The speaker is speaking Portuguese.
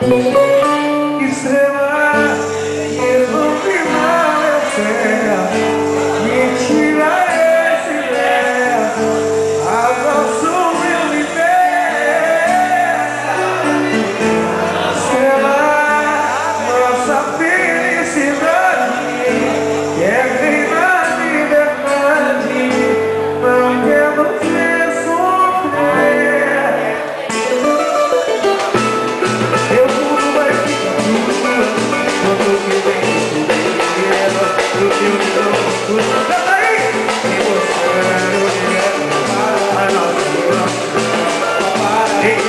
procura